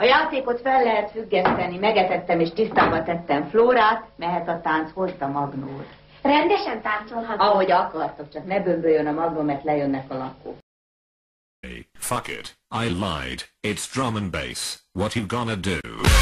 A játékot fel lehet függeszteni, megetettem és tisztába tettem Flórát, mehet a tánc, hozta magnót. Rendesen táncolhatok? Ahogy akartok, csak ne bömböljön a magnó, mert lejönnek a lakók. Hey, fuck it. I lied. It's drum and bass. What you gonna do?